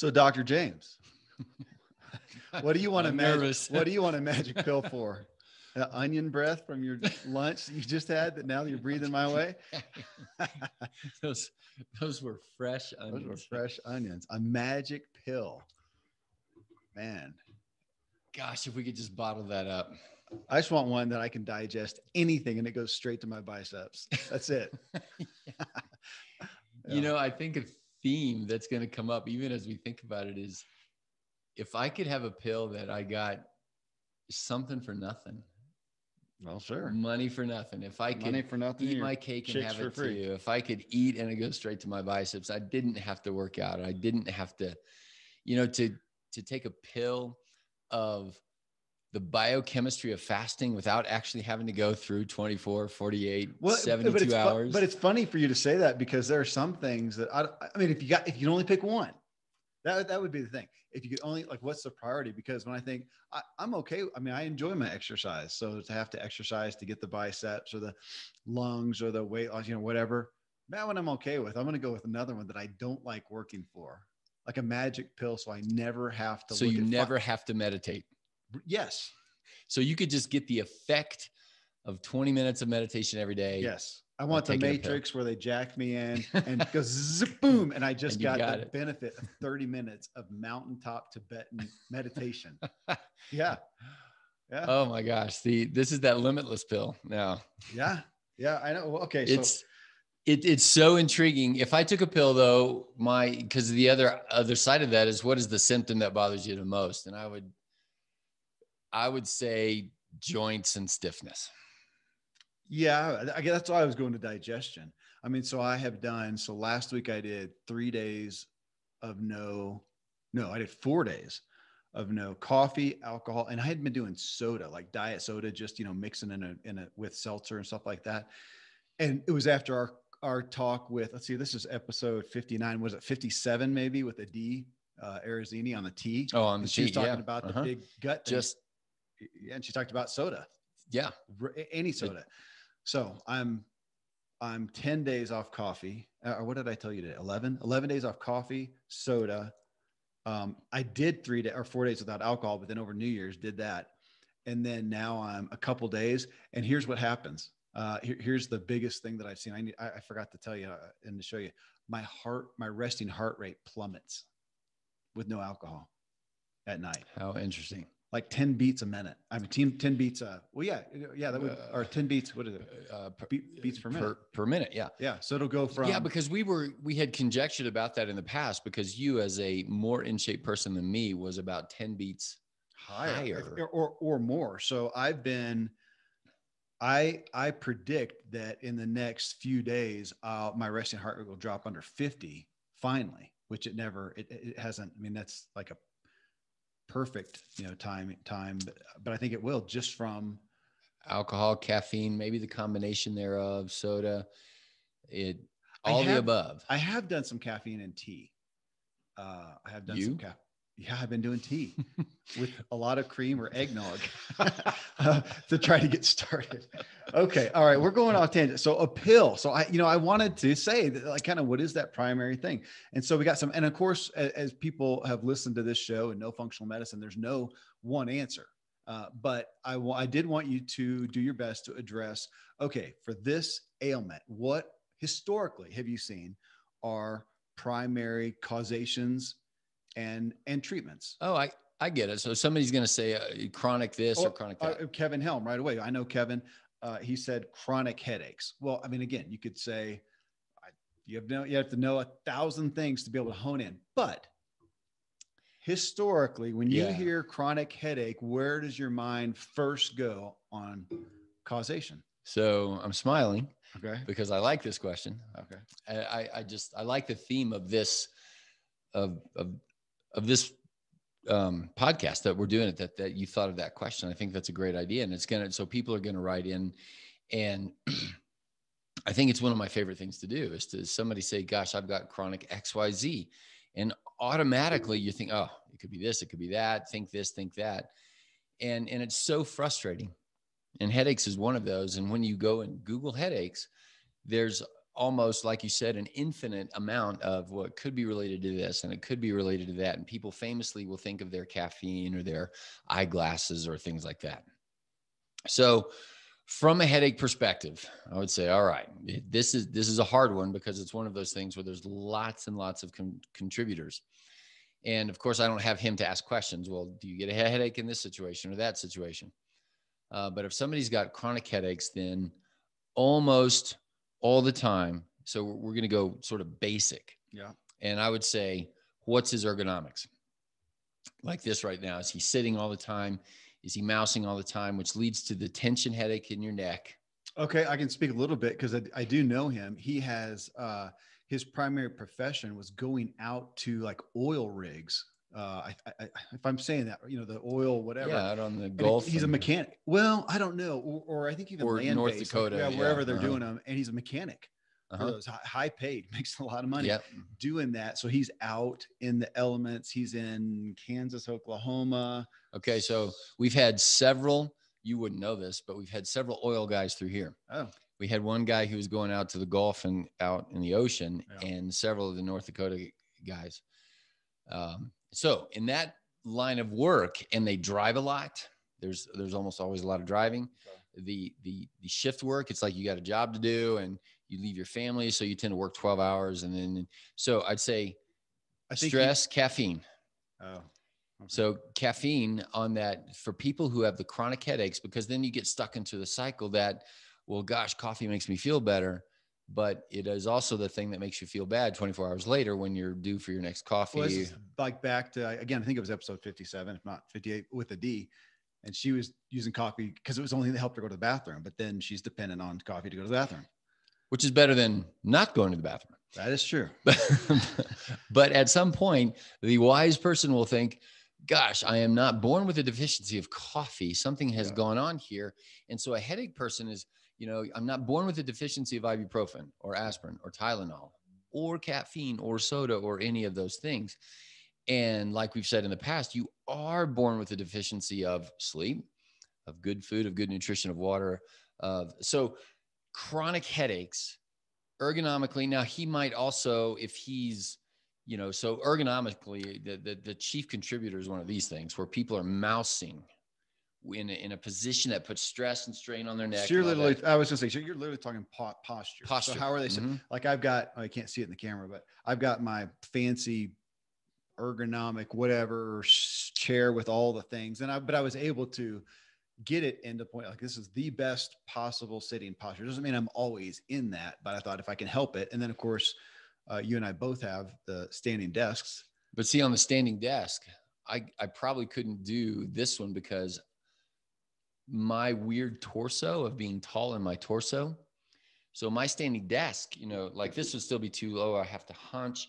So, Dr. James, what do you want a magic? What do you want a magic pill for? Onion breath from your lunch you just had that now you're breathing my way. those those were fresh Those were onions. fresh onions. A magic pill. Man, Gosh, if we could just bottle that up. I just want one that I can digest anything and it goes straight to my biceps. That's it. You know, I think a theme that's going to come up, even as we think about it, is if I could have a pill that I got something for nothing, Well, sure. money for nothing. If I Money could for nothing. eat my cake and have for it free. too, if I could eat and it goes straight to my biceps, I didn't have to work out. I didn't have to, you know, to to take a pill of the biochemistry of fasting without actually having to go through 24, 48, Well, 72 but it's fu- hours. but it's funny for you to say that because there are some things that I, I mean, if you got, if you can only pick one, that that would be the thing. If you could only like, what's the priority? Because when I think I, I'm okay, I mean, I enjoy my exercise. So to have to exercise to get the biceps or the lungs or the weight loss, you know, whatever, that one I'm okay with. I'm going to go with another one that I don't like working for, like a magic pill, so I never have to. so you never have to meditate. Yes, So you could just get the effect of 20 minutes of meditation every day. Yes. I want the taking a pill. matrix where they jack me in and goes zip boom. And I just And got, got the it. benefit of 30 minutes of mountaintop Tibetan meditation. Yeah. Yeah. Oh my gosh. The this is that limitless pill now. yeah. Yeah. I know. Okay. So It's it, it's so intriguing. If I took a pill though, my because the other other side of that is what is the symptom that bothers you the most? And I would I would say joints and stiffness. yeah, I guess that's why I was going to digestion. I mean, so I have done, so last week I did three days of no, no, I did four days of no coffee, alcohol, and I had been doing soda, like diet soda, just you know, mixing in a in a with seltzer and stuff like that. And it was after our our talk with let's see, this is episode 59. Was it 57 maybe with a D, uh Arizini on the T? Oh, on the And she was talking yeah. about the Uh-huh. big gut thing. Just and she talked about soda yeah. any soda. So I'm I'm 10 days off coffee. Uh, Or what did I tell you today? 11? 11 days off coffee, soda. Um, I did three day or four days without alcohol, but then over New Year's did that. And then now I'm a couple days. And here's what happens. Uh, here- here's the biggest thing that I've seen. I, need, I, I forgot to tell you uh, and to show you. My heart, my resting heart rate plummets with no alcohol at night How interesting. Like 10 beats a minute. I mean, 10, 10 beats. Uh, well, yeah, yeah, that would, Uh, or 10 beats. What is it? Uh, per, Beat- beats per per, minute. per minute. Yeah. Yeah. So it'll go from, yeah, because we were we had conjectured about that in the past because you as a more in shape person than me was about 10 beats higher, higher. Or, or, or more. So I've been, I, I predict that in the next few days, uh, my resting heart rate will drop under 50 finally, which it never, it, it hasn't, I mean, that's like a perfect, you know, time, time, but, but I think it will just from, alcohol, caffeine, maybe the combination thereof, soda, it all the above. I have done some caffeine and tea. Uh, I have done some caffeine. Yeah, I've been doing tea with a lot of cream or eggnog uh, to try to get started. Okay, all right, we're going off tangent. So a pill. So I, you know, I wanted to say that, like, kind of, what is that primary thing? And so we got some, and of course, as, as people have listened to this show and no functional medicine, there's no one answer. Uh, but I, I did want you to do your best to address. Okay, for this ailment, what historically have you seen are primary causations and and treatments? Oh, I I get it. So somebody's going to say uh, chronic this or, Or- chronic Uh. Kevin Helm right away. I know Kevin. Uh, he said chronic headaches. Well, I mean, again, you could say I, you have no, you have to know a thousand things to be able to hone in. But historically, when you Yeah. hear chronic headache, where does your mind first go on causation? so I'm smiling Okay. because I like this question. Okay. I, I, I just I like the theme of this of of of this um, podcast that we're doing it that that you thought of that question. I think that's a great idea, and it's gonna so people are gonna write in, and I think it's one of my favorite things to do is to somebody say, "Gosh, I've got chronic X Y Z," and automatically you think, "Oh, it could be this, it could be that." Think this, think that, and and it's so frustrating. And headaches is one of those. And when you go and Google headaches, there's almost like you said an infinite amount of what could be related to this and it could be related to that. And people famously will think of their caffeine or their eyeglasses or things like that. So from a headache perspective i would say all right this is this is a hard one because it's one of those things where there's lots and lots of con- contributors. And of course i don't have him to ask questions. Well do you get a headache in this situation or that situation? Uh, but if somebody's got chronic headaches then almost all the time so we're, we're going to go sort of basic Yeah. and i would say what's his ergonomics like this right now is he sitting all the time is he mousing all the time, which leads to the tension headache in your neck? Okay, I can speak a little bit because I, I, do know him. He has uh, his primary profession was going out to like oil rigs. Uh, I, I, if I'm saying that, you know, the oil, whatever. Yeah, out on the Gulf. He's a mechanic. Well, I don't know, or, or I think even or land North based, Dakota, like, yeah, wherever yeah, they're uh-huh. doing them, and he's a mechanic. Uh-huh. Those hi- high paid, makes a lot of money Yep. doing that. So he's out in the elements. He's in Kansas, Oklahoma. Okay, so we've had several. You wouldn't know this, but we've had several oil guys through here. Oh, We had one guy who was going out to the Gulf and out in the ocean, Yeah. and several of the North Dakota guys. Um, so in that line of work, and they drive a lot. There's there's almost always a lot of driving. The the the shift work, it's like you got a job to do, and you leave your family, so you tend to work 12 hours, and then so I'd say I stress, caffeine. oh, okay. So caffeine on that for people who have the chronic headaches, because then you get stuck into the cycle that, well, gosh, coffee makes me feel better, but it is also the thing that makes you feel bad 24 hours later when you're due for your next coffee. Well, like back to again, I think it was episode 57, if not 58, with a D. And she was using coffee because it was only that helped her go to the bathroom, but then she's dependent on coffee to go to the bathroom. which is better than not going to the bathroom. That is true. but at some point, the wise person will think, gosh, I am not born with a deficiency of coffee. Something has Yeah. gone on here. And so a headache person is, you know, I'm not born with a deficiency of ibuprofen or aspirin or Tylenol or caffeine or soda or any of those things. And like we've said in the past, you are born with a deficiency of sleep, of good food, of good nutrition, of water. Of so chronic headaches ergonomically. Now he might also, if he's, you know, so ergonomically, the, the, the chief contributor is one of these things where people are mousing in a, in a position that puts stress and strain on their neck. So you're literally, that. I was gonna say, so you're literally talking po- posture. posture. So how are they? Mhm. Like I've got, oh, I can't see it in the camera, but I've got my fancy ergonomic whatever chair with all the things, and I, but I was able to get it into point like this is the best possible sitting posture. Doesn't mean I'm always in that, but I thought if I can help it, and then of course, uh, you and I both have the standing desks. But see, on the standing desk, I, I probably couldn't do this one because my weird torso of being tall in my torso. So my standing desk, you know, like this would still be too low. I have to hunch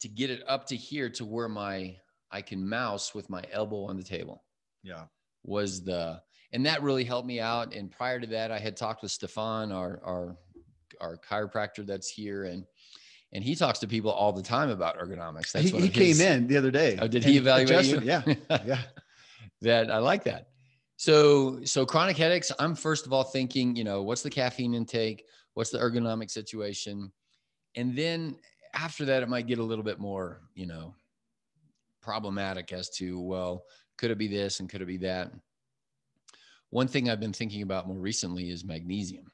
to get it up to here to where my I can mouse with my elbow on the table Yeah. was the and that really helped me out. And prior to that, I had talked with Stefan, our our our chiropractor that's here, and and he talks to people all the time about ergonomics. That's He, he came in the other day. Oh, did he evaluate you? Yeah. Yeah. that I like that. So so chronic headaches, I'm first of all thinking, you know, what's the caffeine intake? What's the ergonomic situation? And then after that, it might get a little bit more, you know, problematic as to, well, could it be this and could it be that? One thing I've been thinking about more recently is magnesium.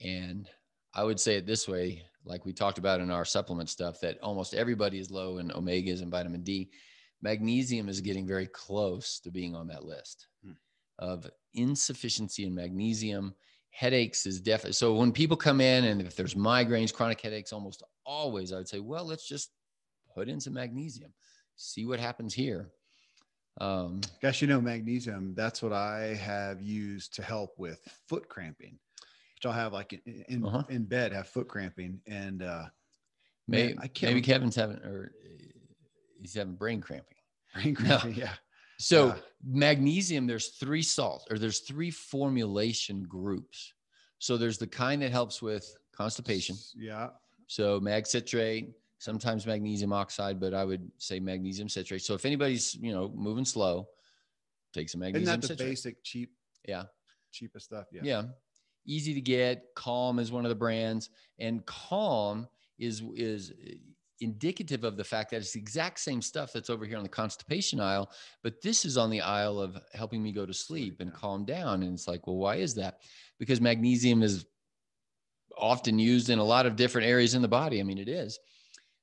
And I would say it this way, like we talked about in our supplement stuff, that almost everybody is low in omegas and vitamin D. Magnesium is getting very close to being on that list Hmm. Of insufficiency in magnesium. Headaches is definitely so. When people come in and if there's migraines, chronic headaches, almost always I would say, well, let's just put in some magnesium, see what happens here. Um, Gosh, you know, magnesium, that's what I have used to help with foot cramping, which I'll have like in, in, Uh-huh. in bed, have foot cramping. And uh, may, Man, maybe Kevin's having or uh, he's having brain cramping. brain No. cramping, yeah. So Yeah. magnesium, there's three salts or there's three formulation groups. So there's the kind that helps with constipation. Yeah. So mag citrate, sometimes magnesium oxide, but I would say magnesium citrate. So if anybody's you know moving slow, take some Isn't magnesium that the citrate. basic cheap, Yeah, cheapest stuff? Yeah. yeah. easy to get. Calm is one of the brands, and Calm is is indicative of the fact that it's the exact same stuff that's over here on the constipation aisle, but this is on the aisle of helping me go to sleep and calm down. And it's like, well, why is that? Because magnesium is often used in a lot of different areas in the body. I mean, it is.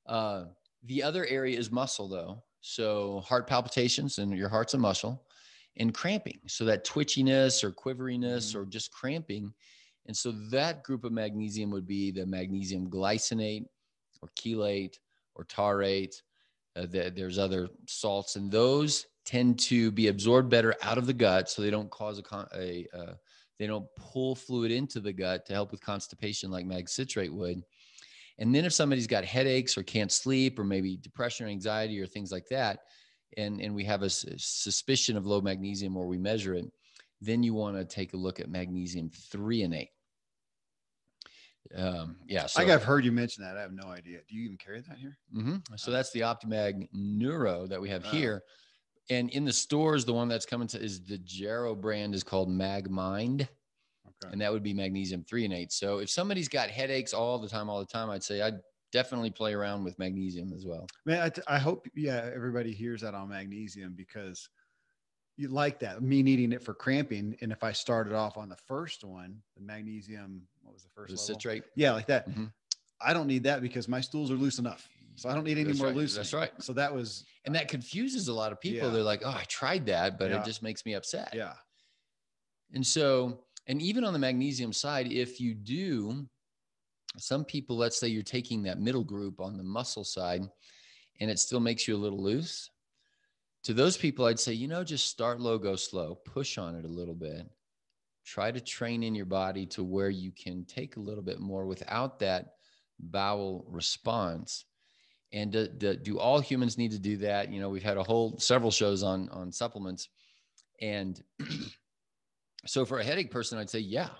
Uh, the other area is muscle, though. So heart palpitations, and your heart's a muscle, and cramping. So that twitchiness or quiveriness mm-hmm. or just cramping. And so that group of magnesium would be the magnesium glycinate or chelate or taurate. Uh, the, there's other salts, and those tend to be absorbed better out of the gut, so they don't cause a, a uh, they don't pull fluid into the gut to help with constipation like mag citrate would. And then if somebody's got headaches or can't sleep or maybe depression or anxiety or things like that, and, and we have a suspicion of low magnesium or we measure it, then you want to take a look at magnesium threonate. Um, yeah. So, I think I've heard you mention that. I have no idea. Do you even carry that here? Mm-hmm. So that's the Optimag Neuro that we have uh, here. And in the stores, the one that's coming to is the Jarrow brand is called Mag Mind. Okay. And that would be magnesium threonate. So if somebody's got headaches all the time, all the time, I'd say I'd definitely play around with magnesium as well. Man, I, I hope, yeah, everybody hears that on magnesium because you like that me needing it for cramping. And if I started off on the first one, the magnesium, what was the first? The citrate. Yeah, like that. Mm-hmm. I don't need that because my stools are loose enough. So I don't need any That's more right. loose. That's right. So that was, and that confuses a lot of people. Yeah. They're like, "Oh, I tried that, but yeah. it just makes me upset." Yeah. And so, and even on the magnesium side, if you do, some people, let's say you're taking that middle group on the muscle side, and it still makes you a little loose. To those people, I'd say, you know, just start low, go slow, push on it a little bit. Try to train in your body to where you can take a little bit more without that bowel response. And do, do, do, all humans need to do that? You know we've had a whole several shows on on supplements. And so for a headache person i'd say yeah.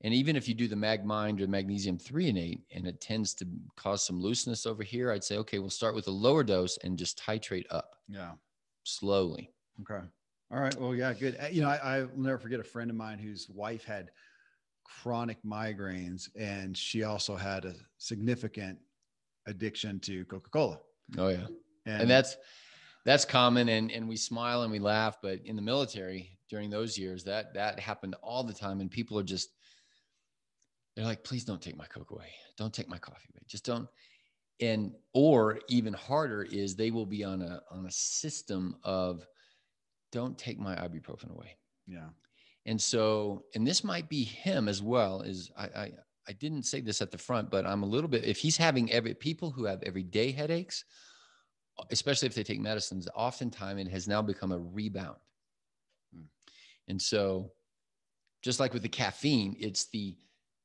And even if you do the mag mind or magnesium threonate and it tends to cause some looseness over here i'd say okay we'll start with a lower dose and just titrate up. Yeah. Slowly. Okay all right well yeah good eh, you know I, i'll never forget a friend of mine whose wife had chronic migraines and she also had a significant addiction to Coca-Cola. Oh yeah. And, and, that's that's common and and we smile and we laugh, but in the military during those years that that happened all the time and people are just they're like please don't take my coke away. Don't take my coffee away. Just don't and or even harder is they will be on a on a system of don't take my ibuprofen away. Yeah. And so, and this might be him as well. Is I, I I didn't say this at the front, but I'm a little bit, if he's having every people who have everyday headaches, especially if they take medicines, oftentimes it has now become a rebound. Hmm. And so just like with the caffeine, it's the,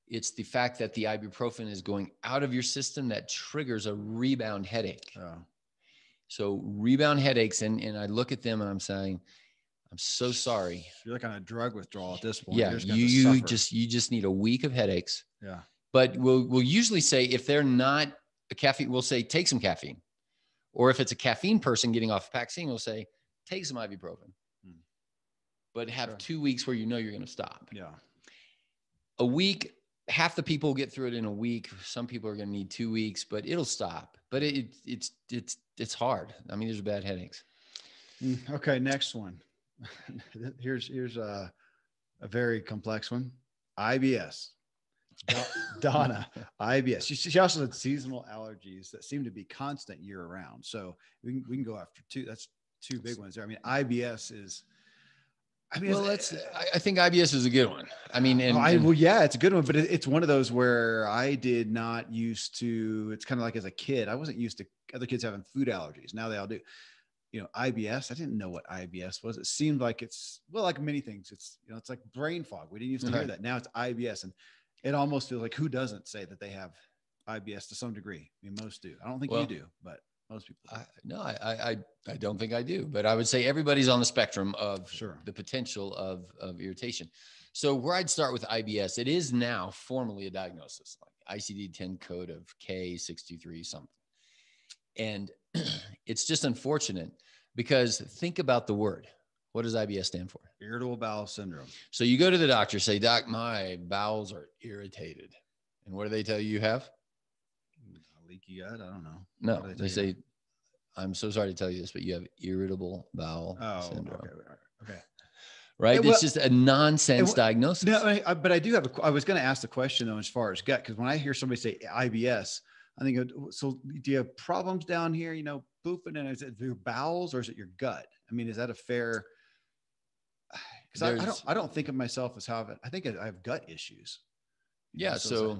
it's the fact that the ibuprofen is going out of your system that triggers a rebound headache. Oh. So rebound headaches, and, and I look at them and I'm saying, I'm so sorry. You're like on a drug withdrawal at this point. Yeah, you you just you just need a week of headaches. Yeah. But we'll we'll usually say if they're not a caffeine, we'll say take some caffeine. Or if it's a caffeine person getting off caffeine, we'll say take some ibuprofen. Hmm. But have sure. two weeks where you know you're going to stop. Yeah. A week, half the people get through it in a week. Some people are going to need two weeks, but it'll stop. But it, it's it's it's hard. I mean, there's bad headaches. Hmm. Okay, next one. here's here's a, a very complex one. IBS. Donna, IBS. She, she, also had seasonal allergies that seem to be constant year around. So we can, we can go after two. That's two big ones there. I mean, IBS is. I mean, well, that's. Uh, I think IBS is a good one. I mean, oh, and, oh, I, well, yeah, it's a good one, but it, it's one of those where I did not used to. It's kind of like as a kid, I wasn't used to other kids having food allergies. Now they all do you know IBS. I didn't know what IBS was. It seemed like it's well, like many things. It's you know, it's like brain fog. We didn't used to hear that. Now it's IBS, and it almost feels like who doesn't say that they have IBS to some degree. I mean, most do. I don't think well, you do, but most people. I, no, I, I I don't think I do, but I would say everybody's on the spectrum of sure. the potential of of irritation. So where I'd start with IBS, it is now formally a diagnosis, like ICD-10 code of K63 something. And it's just unfortunate because think about the word. What does IBS stand for? Irritable bowel syndrome. So you go to the doctor, say, Doc, my bowels are irritated. And what do they tell you you have? Gut. I don't know. No, do they you? say, I'm so sorry to tell you this, but you have irritable bowel Oh, syndrome. okay. Okay. Right? It wa- it's just a nonsense wa- diagnosis. No, I, I- but I do have a. I was going to ask the question though, as far as gut, because when I hear somebody say IBS, I think, so do you have problems down here? You know, pooping, and is it your bowels or is it your gut? I mean, is that a fair? Because I, I don't. I don't think of myself as having. I think I have gut issues. You know, yeah. So, like-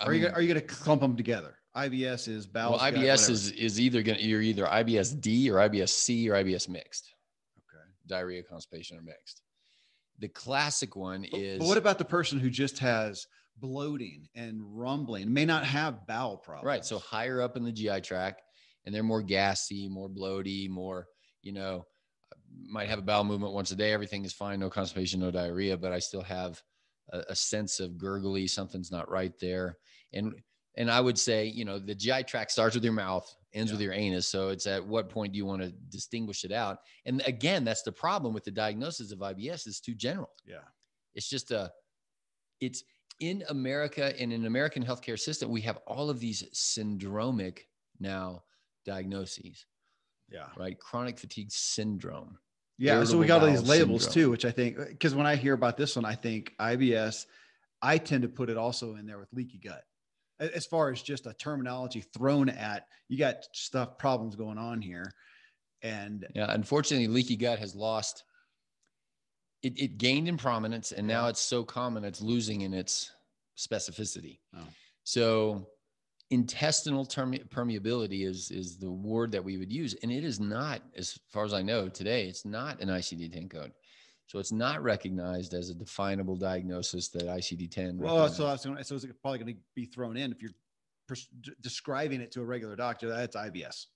I are you mean, gonna- are you going to clump them together? IBS is bowel. well, IBS whatever. is, is either going to, you're either IBS D or IBS C or IBS mixed. okay. Diarrhea, constipation, or mixed. The classic one But- is But what about the person who just has bloating and rumbling? May not have bowel problems. Right. So higher up in the GI tract, and they're more gassy, more bloaty, more, you know, might have a bowel movement once a day. Everything is fine, no constipation, no diarrhea, but I still have a, a sense of gurgly, something's not right there. And and I would say, you know, the GI tract starts with your mouth, ends with your anus. So it's at what point do you want to distinguish it out? And again, that's the problem with the diagnosis of IBS is too general. Yeah. It's just a, it's in America and in American healthcare system, we have all of these syndromic now diagnoses, Yeah. right? Chronic fatigue syndrome. Yeah. So we got all these labels syndrome. too, which I think, because when I hear about this one, I think IBS, I tend to put it also in there with leaky gut. As far as just a terminology thrown at, you got stuff, problems going on here. And Yeah, unfortunately, leaky gut has lost. It, it gained in prominence, and now it's so common it's losing in its specificity. Oh. So, intestinal termi- permeability is is the word that we would use, and it is not, as far as I know today, it's not an ICD-10 code. So it's not recognized as a definable diagnosis that ICD-10. well, so, I was gonna, so it's probably going to be thrown in if you're pres- describing it to a regular doctor, that's IBS.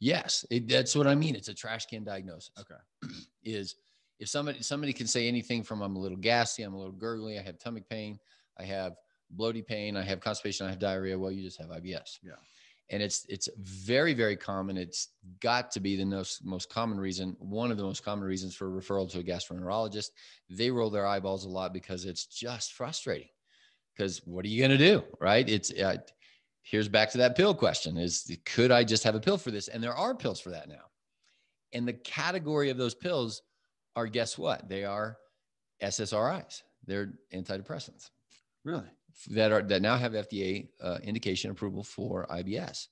yes, it, that's what I mean. It's a trash can diagnosis. Okay. is if somebody somebody can say anything from I'm a little gassy, I'm a little gurgly, I have tummy pain, I have bloaty pain, I have constipation, I have diarrhea. Well, you just have IBS. Yeah. And it's it's very very common. It's got to be the most most common reason, one of the most common reasons for referral to a gastroenterologist. They roll their eyeballs a lot because it's just frustrating. Because what are you going to do, right? It's uh, here's back to that pill question: is could I just have a pill for this? And there are pills for that now. And the category of those pills are guess what? They are SSRIs. They're antidepressants Really? That are that now have FDA uh, indication approval for IBS,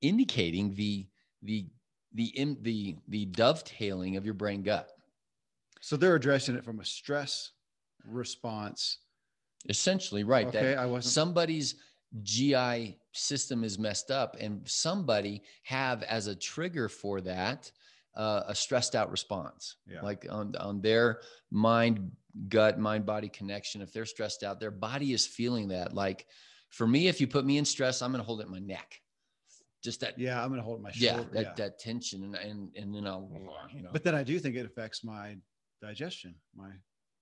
indicating the the the in, the the dovetailing of your brain gut. So they're addressing it from a stress response. Essentially, right? Okay. That I wasn't. somebody's GI system is messed up, and somebody have as a trigger for that uh, a stressed out response. Yeah. like on on their mind gut mind body connection if they're stressed out their body is feeling that like for me if you put me in stress i'm going to hold it in my neck just that yeah, I'm going to hold my yeah shoulder. that yeah. that tension and and, and then i'll you know But then I do think it affects my digestion. My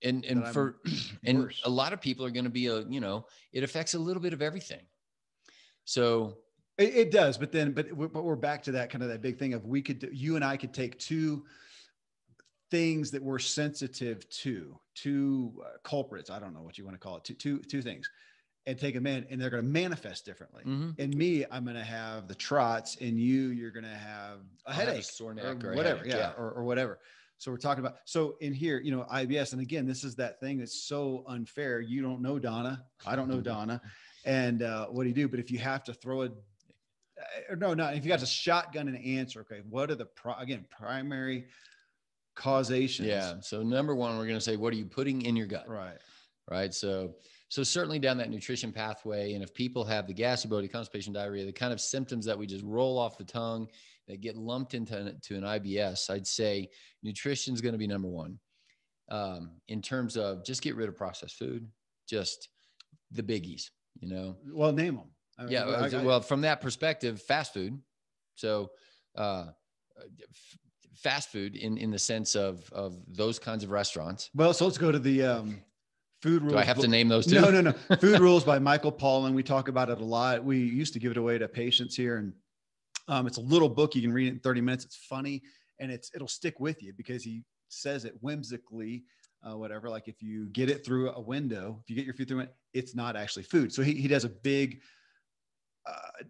and and for and worse. a lot of people are going to be a you know it affects a little bit of everything so it, it does, but then but we're, but we're back to that kind of that big thing of we could you and I could take two things that we're sensitive to, two uh, culprits. I don't know what you want to call it. Two two two things, and take them in, and they're going to manifest differently. mhm. In me, I'm going to have the trots, and you, you're going to have a I'll have a headache, sore or neck or a whatever, headache, yeah, yeah. Or, or whatever. So we're talking about so in here, you know, IBS, and again, this is that thing that's so unfair. You don't know Donna, I don't know Donna, and uh, what do you do? But if you have to throw a uh, no, no, if you got to shotgun an answer, okay, what are the pro- again primary causations? yeah so number one we're going to say what are you putting in your gut right. right? So, so certainly down that nutrition pathway, and if people have the gas ability, constipation, diarrhea, the kind of symptoms that we just roll off the tongue that get lumped into an, to an IBS, I'd say nutrition is going to be number one. Um, in terms of just get rid of processed food, just the biggies, you know. Well, name them. I mean, Yeah, I- I- well, from that perspective, fast food. So, uh, fast food in in the sense of of those kinds of restaurants. well, so let's go to the um, food rules. Do I have to name those two? No, no, no. Food Rules by Michael Pollan. We talk about it a lot. We used to give it away to patients here, and um, it's a little book. You can read it in 30 minutes. It's funny and it's it'll stick with you because he says it whimsically, uh, whatever. Like if you get it through a window, if you get your food through it, it's not actually food. So he, he does a big,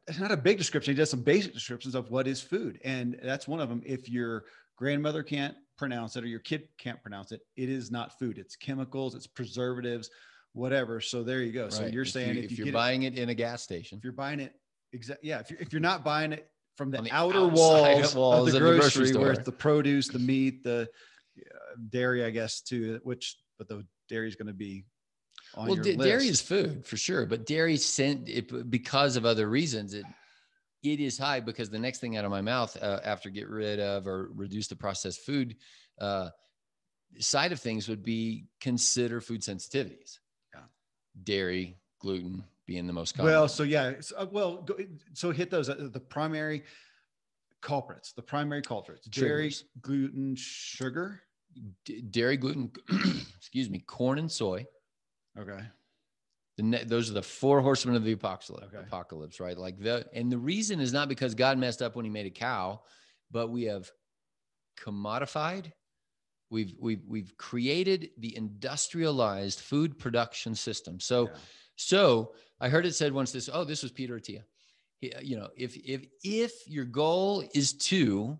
it's not a big description. He does some basic descriptions of what is food. And that's one of them. If your grandmother can't pronounce it or your kid can't pronounce it, it is not food. It's chemicals, it's preservatives, whatever. So there you go. Right. So you're if saying you, if, you are buying it, it, in a gas station, if you're buying it, exactly. Yeah. If you're, if you're not buying it from the, the outer walls, walls, of the, grocery, the grocery where it's the produce, the meat, the uh, dairy, I guess too, which, but the dairy is going to be well, d- dairy is food for sure, but dairy sent it because of other reasons. It it is high because the next thing out of my mouth uh, after get rid of or reduce the processed food uh, side of things would be consider food sensitivities. Yeah. Dairy, gluten being the most common. Well, so yeah, so, uh, well, go, so hit those uh, the primary culprits. The primary culprits: dairy, gluten, sugar, D- dairy, gluten. excuse me, corn and soy Okay. The, those are the four horsemen of the apocalypse, okay. apocalypse, right? Like the, and the reason is not because God messed up when he made a cow, but we have commodified. We've, we've, we've created the industrialized food production system. So, yeah. so I heard it said once this, oh, this was Peter Attia. He, you know, if, if, if your goal is to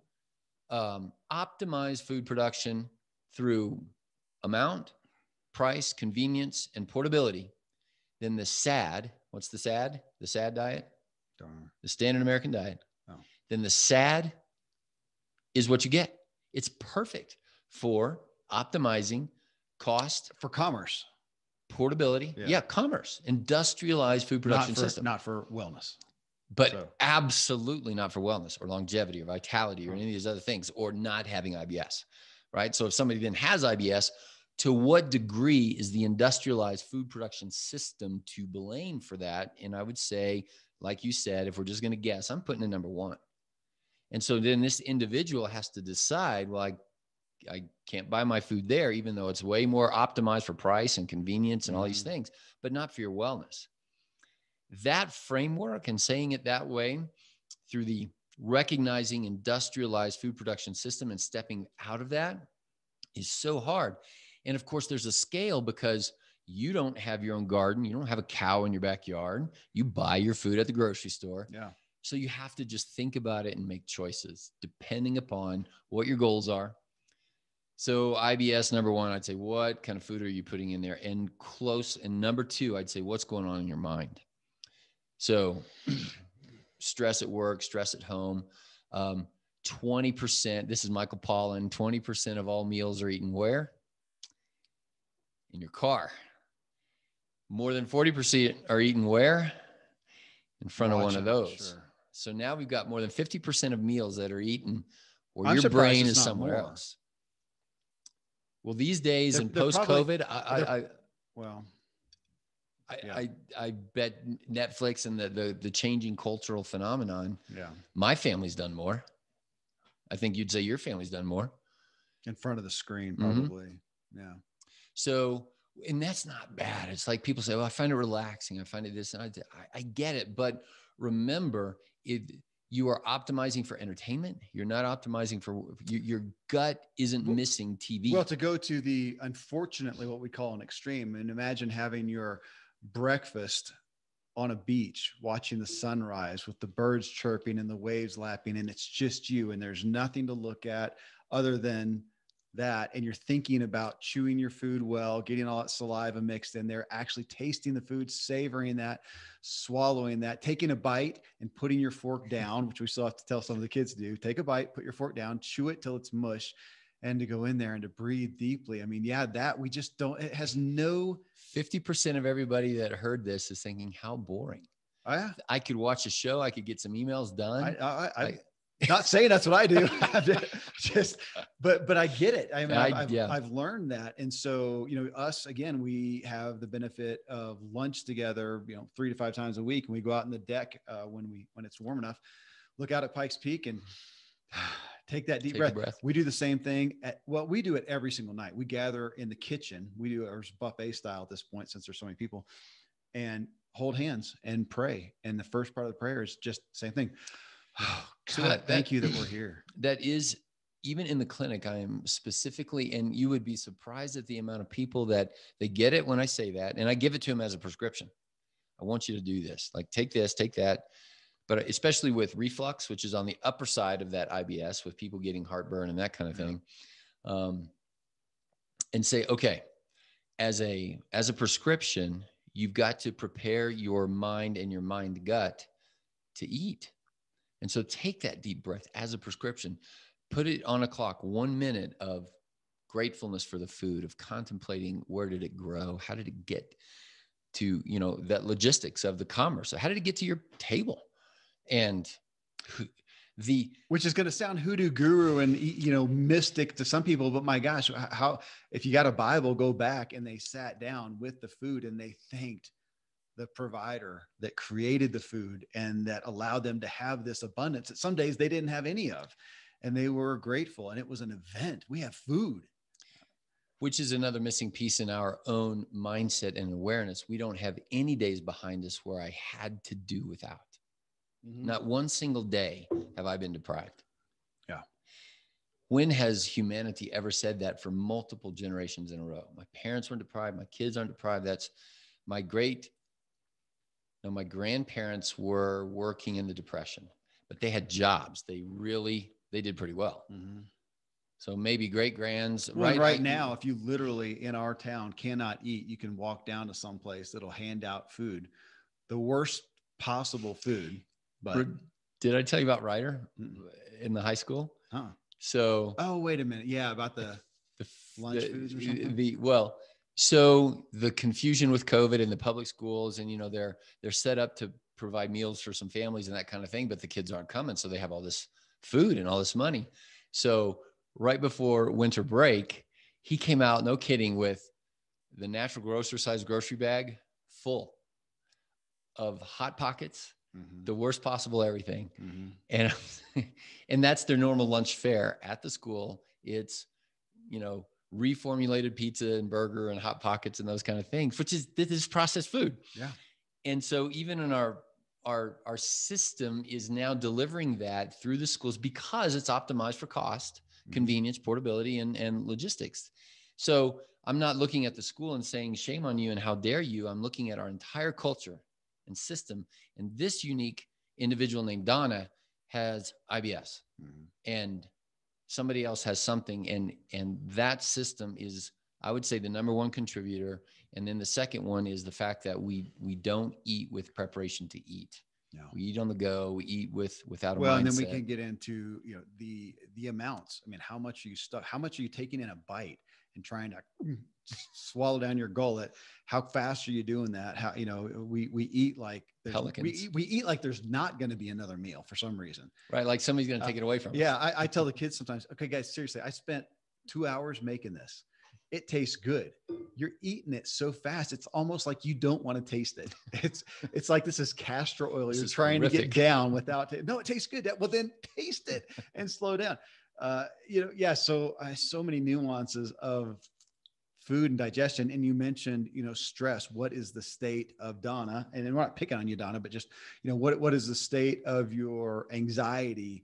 um, optimize food production through amount, price, convenience, and portability, then the SAD, what's the SAD? The SAD diet? Darn. The standard American diet. Oh. Then the SAD is what you get. It's perfect for optimizing cost for commerce, portability. Yeah, yeah commerce, industrialized food production not for, system. Not for wellness. But so. absolutely not for wellness or longevity or vitality or mm-hmm. any of these other things or not having IBS, right? So if somebody then has IBS, to what degree is the industrialized food production system to blame for that? And I would say, like you said, if we're just going to guess, I'm putting it number one. And so then this individual has to decide, well, I, I can't buy my food there, even though it's way more optimized for price and convenience and all these mm-hmm. things, but not for your wellness. That framework and saying it that way through the recognizing industrialized food production system and stepping out of that is so hard. And of course, there's a scale because you don't have your own garden. You don't have a cow in your backyard. You buy your food at the grocery store. Yeah. So you have to just think about it and make choices depending upon what your goals are. So IBS number one, I'd say, what kind of food are you putting in there? And close. And number two, I'd say, what's going on in your mind? So stress at work, stress at home. Um, 20%, this is Michael Pollan, 20% of all meals are eaten where? In your car. More than 40% are eaten where? In front Watching, of one of those. Sure. So now we've got more than 50% of meals that are eaten or I'm your brain is somewhere more. else. Well, these days in post COVID, I, I, well, I, yeah. I, I bet Netflix and the, the, the changing cultural phenomenon. Yeah. My family's done more. I think you'd say your family's done more. In front of the screen, mm-hmm. probably. Mm-hmm. Yeah. So, and that's not bad. It's like people say, well, I find it relaxing. I find it this, and I, I, I get it. But remember, it, you are optimizing for entertainment. You're not optimizing for you, your gut isn't well, missing TV. Well, to go to the unfortunately what we call an extreme, and imagine having your breakfast on a beach watching the sunrise with the birds chirping and the waves lapping, and it's just you, and there's nothing to look at other than that and you're thinking about chewing your food well, getting all that saliva mixed in there, actually tasting the food, savoring that, swallowing that, taking a bite and putting your fork down, which we still have to tell some of the kids to do. Take a bite, put your fork down, chew it till it's mush, and to go in there and to breathe deeply. I mean, yeah, that we just don't, it has no 50% of everybody that heard this is thinking, how boring. Oh, yeah. I could watch a show, I could get some emails done. I, I, I, not saying that's what I do. just, but, but I get it. I mean, I, I've, yeah. I've learned that. And so, you know, us, again, we have the benefit of lunch together, you know, three to five times a week. And we go out in the deck uh, when we, when it's warm enough, look out at Pikes Peak and take that deep take breath. breath. We do the same thing at, well, we do it every single night. We gather in the kitchen. We do our buffet style at this point, since there's so many people and hold hands and pray. And the first part of the prayer is just same thing. Oh, God, thank that, you that we're here. That is, even in the clinic, I am specifically, and you would be surprised at the amount of people that they get it when I say that, and I give it to them as a prescription. I want you to do this. Like take this, take that. But especially with reflux, which is on the upper side of that IBS, with people getting heartburn and that kind of thing, um, and say, okay, as a as a prescription, you've got to prepare your mind and your mind gut to eat. And so take that deep breath as a prescription, put it on a clock, one minute of gratefulness for the food, of contemplating where did it grow, how did it get to you know that logistics of the commerce? So how did it get to your table? And the which is going to sound hoodoo guru and you know mystic to some people but my gosh how if you got a bible go back and they sat down with the food and they thanked the provider that created the food and that allowed them to have this abundance that some days they didn't have any of and they were grateful and it was an event we have food which is another missing piece in our own mindset and awareness. We don't have any days behind us where I had to do without. Mm-hmm. Not one single day have I been deprived. Yeah. When has humanity ever said that for multiple generations in a row? My parents weren't deprived, my kids aren't deprived. That's my great no, my grandparents were working in the depression, but they had jobs. They really they did pretty well. Mm-hmm. So maybe great grands. Well, right, right now, if you literally in our town cannot eat, you can walk down to some place that'll hand out food, the worst possible food. But did I tell you about Ryder in the high school? Huh. So oh wait a minute, yeah, about the the lunch the, foods or something. The well, so the confusion with COVID in the public schools, and you know they're they're set up to provide meals for some families and that kind of thing, but the kids aren't coming, so they have all this food and all this money. So right before winter break, he came out, no kidding, with the natural grocer size grocery bag full of hot pockets, mm-hmm. the worst possible everything. Mm-hmm. And and that's their normal lunch fare at the school. It's, you know, reformulated pizza and burger and hot pockets and those kind of things, which is this is processed food. Yeah. And so even in our our our system is now delivering that through the schools because it's optimized for cost Mm-hmm. convenience, portability, and, and logistics. So I'm not looking at the school and saying, shame on you and how dare you. I'm looking at our entire culture and system. And this unique individual named Donna has IBS mm-hmm. and somebody else has something. And, and that system is, I would say, the number one contributor. And then the second one is the fact that we, we don't eat with preparation to eat. No. We eat on the go. We eat with without a well, mindset. and then we can get into you know the the amounts. I mean, how much are you stuff? How much are you taking in a bite and trying to swallow down your gullet? How fast are you doing that? How you know we we eat like pelicans. We, we eat like there's not going to be another meal for some reason. Right, like somebody's going to take uh, it away from. Yeah, I, I tell the kids sometimes. Okay, guys, seriously, I spent two hours making this it tastes good. You're eating it so fast, it's almost like you don't want to taste it. It's it's like this is castor oil. This You're trying horrific. to get down without. T- no, it tastes good. Well, then taste it and slow down. Uh, you know, yeah. So uh, so many nuances of food and digestion. And you mentioned, you know, stress. What is the state of Donna? And we're not picking on you, Donna, but just you know, what what is the state of your anxiety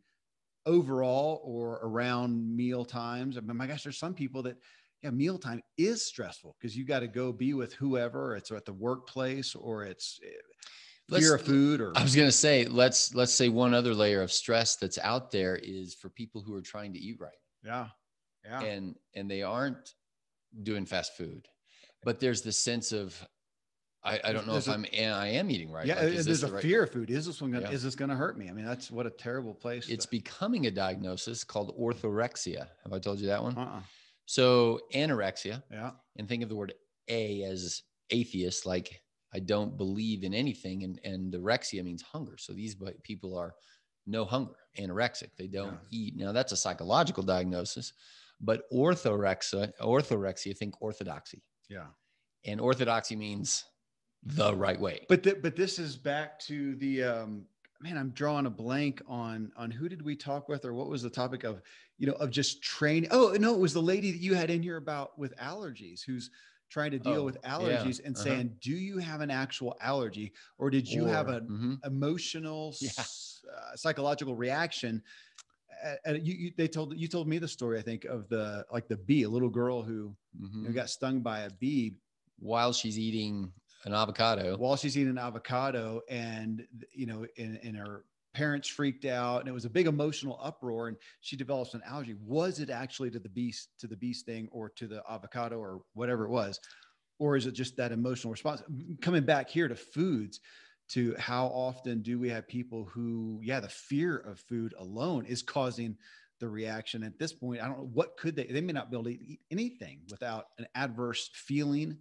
overall or around meal times? I mean, my gosh, there's some people that yeah, mealtime is stressful because you got to go be with whoever it's at the workplace or it's eh, fear of food or I was going to say, let's, let's say one other layer of stress that's out there is for people who are trying to eat right. Yeah. Yeah. And, and they aren't doing fast food, but there's the sense of, I, I don't know there's if i am I am eating right. Yeah, like, there's a the right fear of food. Is this one gonna, yeah. is this going to hurt me? I mean, that's what a terrible place. It's to... becoming a diagnosis called orthorexia. Have I told you that one? Uh-uh. So anorexia. Yeah. And think of the word a as atheist, like I don't believe in anything, and and the rexia means hunger. So these people are no hunger, anorexic. They don't yeah. eat. Now that's a psychological diagnosis, but orthorexia, orthorexia, think orthodoxy. Yeah. And orthodoxy means the right way. But the, but this is back to the um, man, I'm drawing a blank on on who did we talk with or what was the topic of, you know, of just training. Oh, no, it was the lady that you had in here about with allergies who's trying to deal oh, with allergies yeah. and uh-huh. saying, do you have an actual allergy or did you or, have an mm-hmm. emotional, yeah. uh, psychological reaction? Uh, you, you, they told you told me the story I think of the like the bee, a little girl who Mhm. you know, got stung by a bee While she's eating an avocado. while she's eating an avocado, and you know, in, in her parents freaked out, and it was a big emotional uproar, and she develops an allergy. Was it actually to the bee to the bee sting or to the avocado or whatever it was, or is it just that emotional response? Coming back here to foods, to how often do we have people who, yeah, the fear of food alone is causing the reaction. At this point, I don't know what could they. They may not be able to eat anything without an adverse feeling.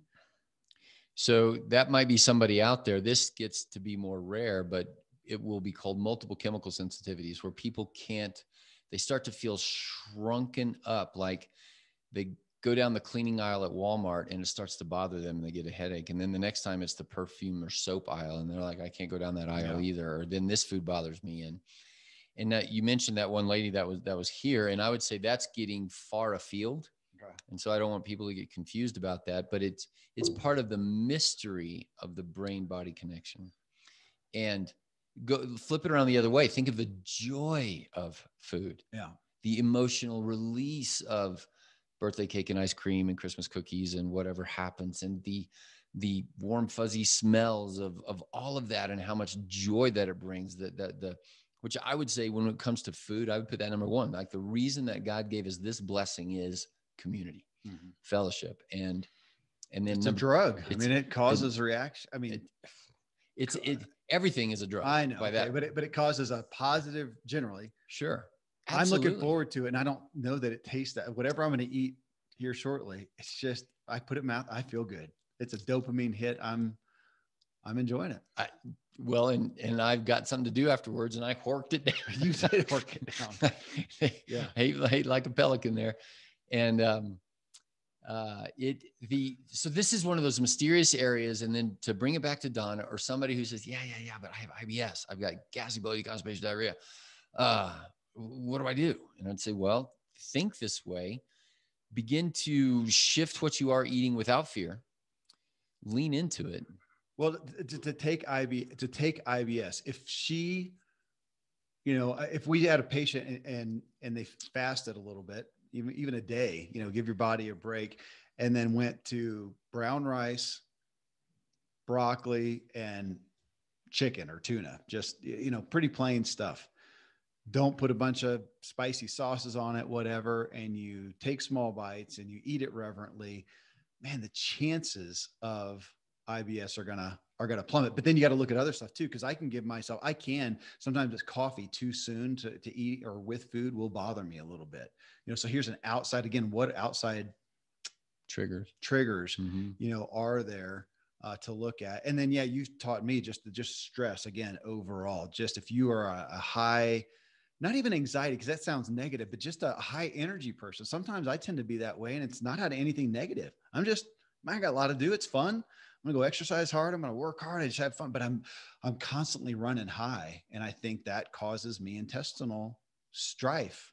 So that might be somebody out there. This gets to be more rare, but it will be called multiple chemical sensitivities where people can't, they start to feel shrunken up. Like they go down the cleaning aisle at Walmart and it starts to bother them and they get a headache. And then the next time it's the perfume or soap aisle and they're like, I can't go down that aisle Yeah. either. Or then this food bothers me. And, and that you mentioned that one lady that was, that was here. And I would say that's getting far afield. Okay. And so I don't want people to get confused about that, but it's it's part of the mystery of the brain body connection. And go flip it around the other way. Think of the joy of food. Yeah. The emotional release of birthday cake and ice cream and Christmas cookies and whatever happens and the the warm fuzzy smells of of all of that and how much joy that it brings that that the which I would say when it comes to food, I would put that number one. Like the reason that God gave us this blessing is community, Mhm. fellowship, and and then It's a number, drug. I mean, it causes reaction. I mean, it, it's it everything is a drug. I know, by okay, that, but it, but it causes a positive generally. sure. I'm looking forward to it, and I don't know that it tastes that. Whatever I'm going to eat here shortly, it's just I put it in mouth. I feel good. It's a dopamine hit. I'm I'm enjoying it. I, Well, and and I've got something to do afterwards, and I horked it down. You did hork it down. yeah, hate, hate like a pelican there, and um, uh, it the so this is one of those mysterious areas, and then to bring it back to Donna or somebody who says, yeah, yeah, yeah, but I have IBS, I've got gassy bloated constipation diarrhea. Uh, what do I do? And I'd say, well, think this way. Begin to shift what you are eating without fear. Lean into it. Well, to, to take IB to take IBS, if she, you know, uh, if we had a patient and and, and they fasted a little bit, even even a day, you know, give your body a break, and then went to brown rice, broccoli, and chicken or tuna, just you know, pretty plain stuff. Don't put a bunch of spicy sauces on it, whatever, and you take small bites and you eat it reverently. Man, the chances of IBS are gonna are gonna plummet. But then you got to look at other stuff too, because I can give myself I can sometimes it's coffee too soon to, to eat or with food will bother me a little bit. You know, so here's an outside again. What outside Triggers. triggers Mhm. you know are there uh, to look at? And then yeah, you've taught me just to just stress again overall. Just if you are a, a high not even anxiety because that sounds negative but just a high energy person. Sometimes i tend to be that way and it's not out of anything negative. I'm just i got a lot to do. It's fun. I'm gonna go exercise hard. I'm gonna work hard i just have fun. But i'm i'm constantly running high and i think that causes me intestinal strife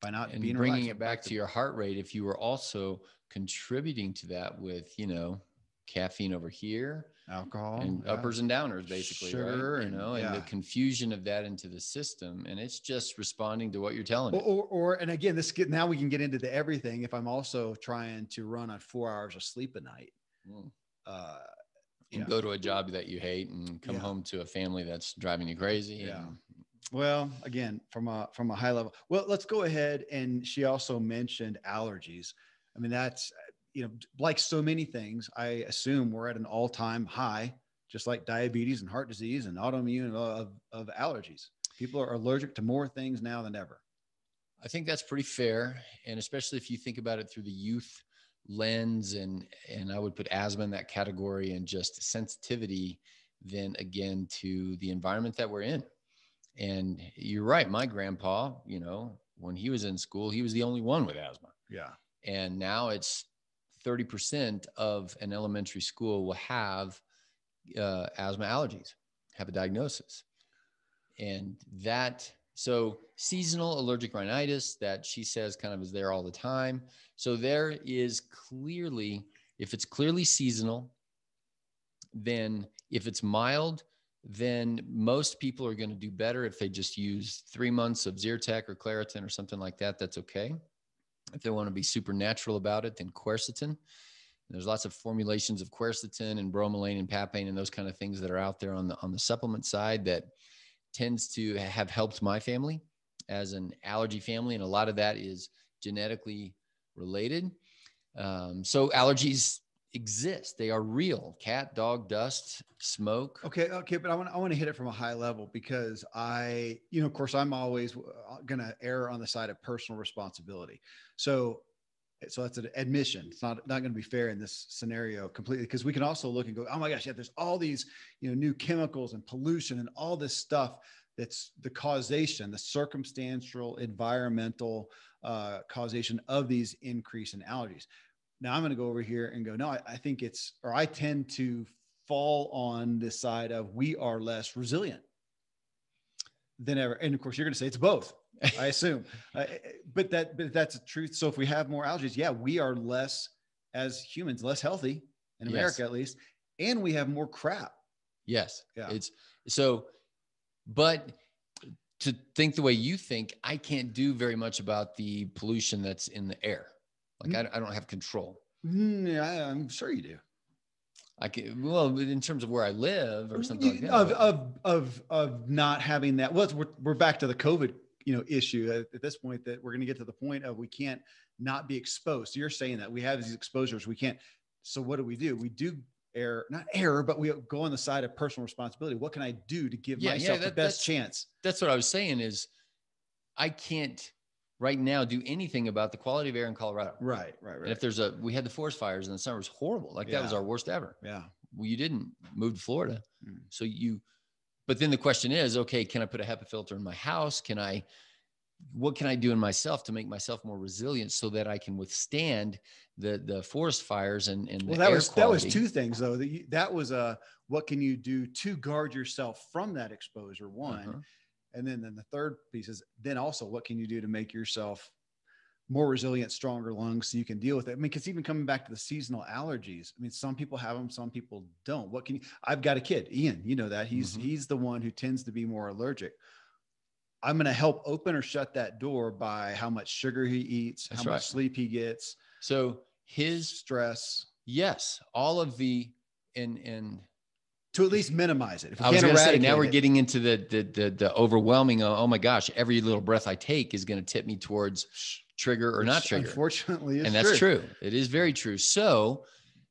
by not and being bringing relaxed. it back to your heart rate if you were also contributing to that with you know caffeine over here alcohol and yeah. uppers and downers basically Sugar right? you know and the yeah. confusion of that into the system and it's just responding to what you're telling or, or, or and again this get now we can get into the everything if i'm also trying to run on four hours of sleep a night Mm. uh and yeah. go to a job that you hate and come Yeah. home to a family that's driving you crazy Yeah. and- Well, again, from a from a high level. Well, let's go ahead and she also mentioned allergies. I mean, that's you know, like so many things, I assume we're at an all-time high, just like diabetes and heart disease and autoimmune of, of allergies. People are allergic to more things now than ever. I think that's pretty fair, and especially if you think about it through the youth lens, and and I would put asthma in that category, and just sensitivity, then again to the environment that we're in. And you're right, my grandpa, you know, when he was in school, he was the only one with asthma, Yeah. and now it's 30% of an elementary school will have uh, asthma allergies, have a diagnosis. And that, so seasonal allergic rhinitis that she says kind of is there all the time. So there is clearly, if it's clearly seasonal, then if it's mild, then most people are going to do better if they just use three months of Zyrtec or Claritin or something like that. That's okay. If they want to be supernatural about it, then quercetin. There's lots of formulations of quercetin and bromelain and papain and those kind of things that are out there on the on the supplement side that tends to have helped my family as an allergy family, and a lot of that is genetically related. Um, so allergies exist; they are real. Cat, dog, dust, smoke. Okay, okay, but I want I want to hit it from a high level because I, you know, of course, I'm always uh, going to err on the side of personal responsibility. So so that's an admission. It's not not going to be fair in this scenario completely because we can also look and go, oh my gosh, yeah, there's all these you know new chemicals and pollution and all this stuff that's the causation, the circumstantial, environmental uh, causation of these increase in allergies. Now I'm going to go over here and go, no, I, I think it's, or I tend to fall on the side of we are less resilient than ever. And of course, you're going to say it's both. I assume, uh, but that but that's the truth. So if we have more allergies, yeah, we are less as humans less healthy in America yes. at least, and we have more crap. Yes, yeah. It's so, but to think the way you think, I can't do very much about the pollution that's in the air. Like mm-hmm. I, I, don't have control. Mm, yeah, I'm sure you do. I can well in terms of where I live or something like that. Of of of of not having that. Well, we're we're back to the COVID you know issue at, at this point that we're going to get to the point of we can't not be exposed. So you're saying that we have these exposures, we can't. So what do we do? We do error, not error, but we go on the side of personal responsibility. What can I do to give yeah, myself yeah, that, the best that's, chance? That's what I was saying is I can't right now do anything about the quality of air in Colorado. Right, right, right. And if there's a, we had the forest fires in the summer, it was horrible. Like yeah. that was our worst ever. Yeah. Well, you didn't move to Florida. Mm. So you, but then the question is, okay, can I put a HEPA filter in my house? Can I what can I do in myself to make myself more resilient so that I can withstand the the forest fires and and well that was quality. that was two things though that you, that was a what can you do to guard yourself from that exposure one uh-huh. And then then the third piece is then also what can you do to make yourself more resilient stronger lungs so you can deal with it i mean because even coming back to the seasonal allergies i mean some people have them some people don't what can you i've got a kid ian you know that he's mm-hmm. he's the one who tends to be more allergic I'm going to help open or shut that door by how much sugar he eats, That's how right. much sleep he gets. So his stress. Yes, all of the and and to at least minimize it. If I was going to say now we're getting into the the the, the overwhelming. Oh, oh, my gosh, every little breath I take is going to tip me towards trigger or Which not trigger. Unfortunately, and that's true. true. It is very true. So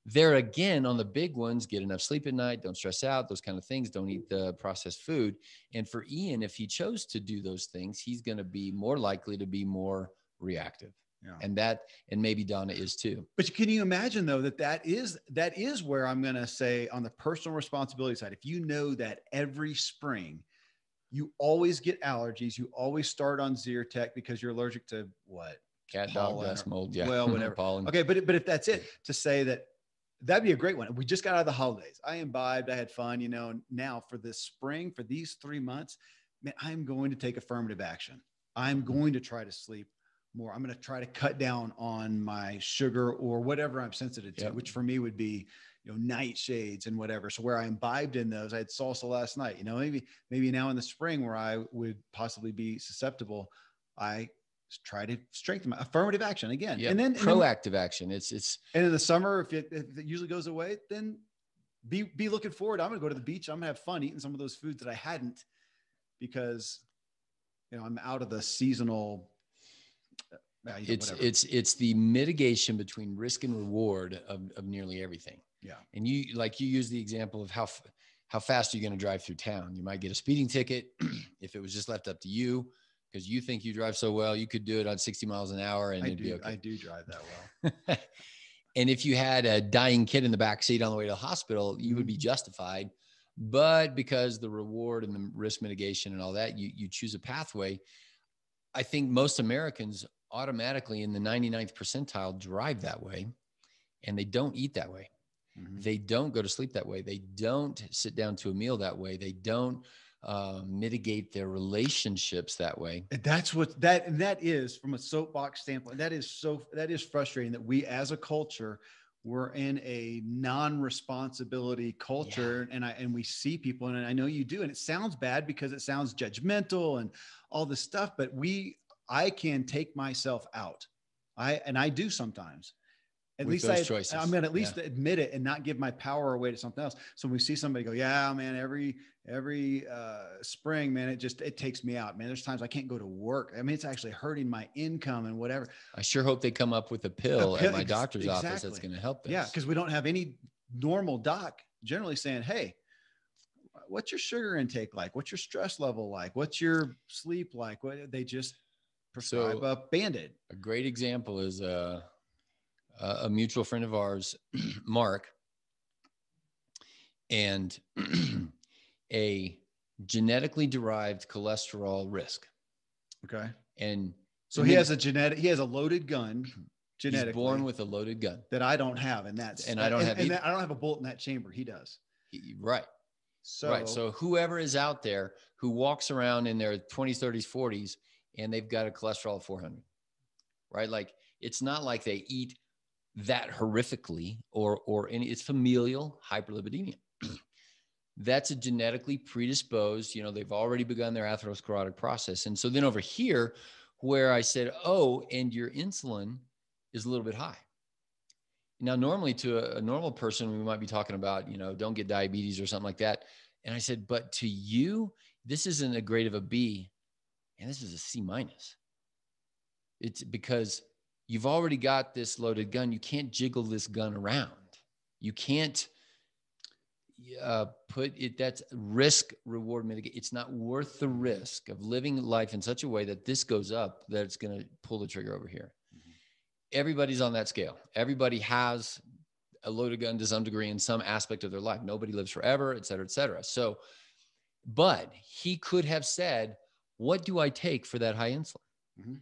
there again on the big ones get enough sleep at night don't stress out those kind of things don't eat the processed food and for ian if he chose to do those things he's going to be more likely to be more reactive yeah. and that and maybe donna is too but can you imagine though that that is that is where i'm going to say on the personal responsibility side if you know that every spring you always get allergies you always start on Zyrtec because you're allergic to what cat dog dust mold yeah well whatever pollen okay but but if that's it to say that that'd be a great one. We just got out of the holidays. I imbibed, I had fun, you know. Now for this spring, for these three months, man, I'm going to take affirmative action. I'm mm-hmm. going to try to sleep more. I'm going to try to cut down on my sugar or whatever I'm sensitive to, yep. which for me would be, you know, nightshades and whatever. So where I imbibed in those, I had salsa last night. You know, maybe maybe now in the spring where I would possibly be susceptible, I try to strengthen my affirmative action again. Yeah, and then proactive and then, action. It's it's and in the summer, if it, if it usually goes away, then be be looking forward. I'm gonna go to the beach. I'm gonna have fun eating some of those foods that I hadn't because you know I'm out of the seasonal. Uh, it's it's it's the mitigation between risk and reward of, of nearly everything. Yeah. And you like you use the example of how how fast are you going to drive through town? You might get a speeding ticket if it was just left up to you because you think you drive so well, you could do it on 60 miles an hour and I it'd do, be okay. I do drive that well. and if you had a dying kid in the back seat on the way to the hospital, you would be mm-hmm. justified. But because the reward and the risk mitigation and all that, you you choose a pathway. I think most Americans automatically in the 99th percentile drive that way and they don't eat that way. Mm-hmm. They don't go to sleep that way. They don't sit down to a meal that way. They don't uh, mitigate their relationships that way. That's what that and that is from a soapbox standpoint. That is so that is frustrating that we as a culture we're in a non-responsibility culture and i and we see people and i know you do and it sounds bad because it sounds judgmental and all this stuff but we i can take myself out i and i do sometimes at With least I, choices. I'm gonna at least Yeah. admit it and not give my power away to something else. So when we see somebody go, yeah, man, every every uh, spring, man, it just it takes me out, man. There's times I can't go to work. I mean, it's actually hurting my income and whatever. I sure hope they come up with a pill, pill, at my doctor's office that's going to help this. Yeah, because we don't have any normal doc generally saying, hey, what's your sugar intake like? What's your stress level like? What's your sleep like? What they just prescribe So- a band-aid. a great example is uh, a, a mutual friend of ours, Mark, and a genetically derived cholesterol risk. Okay. And So he has a genetic, he has a loaded gun he's born with a loaded gun. that I don't have, and that's And I don't have and either. I don't have a bolt in that chamber. He does. He- Right. So, right. So whoever is out there who walks around in their 20s, 30s, 40s, and they've got a cholesterol of 400, right? Like it's not like they eat that horrifically or or any. It's familial hyperlipidemia. That's a genetically predisposed. You know, they've already begun their atherosclerotic process, and so then over here, where I said, "Oh, and your insulin is a little bit high." Now, normally to a, a normal person, we might be talking about, you know, don't get diabetes or something like that. And I said, but to you, this isn't a grade of a B, and this is a C minus. It's because you've already got this loaded gun. You can't jiggle this gun around. You can't uh, put it. That's risk reward mitigate. It's not worth the risk of living life in such a way that this goes up that it's going to pull the trigger over here. Everybody's on that scale. Everybody has a loaded gun to some degree in some aspect of their life. Nobody lives forever, et cetera, et cetera. So, but he could have said, What do I take for that high insulin? Mhm.